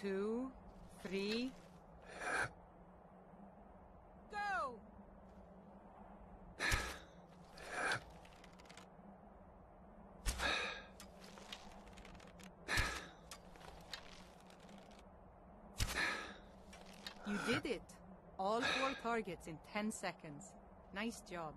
two, three. Go! You did it! All four targets in 10 seconds. Nice job.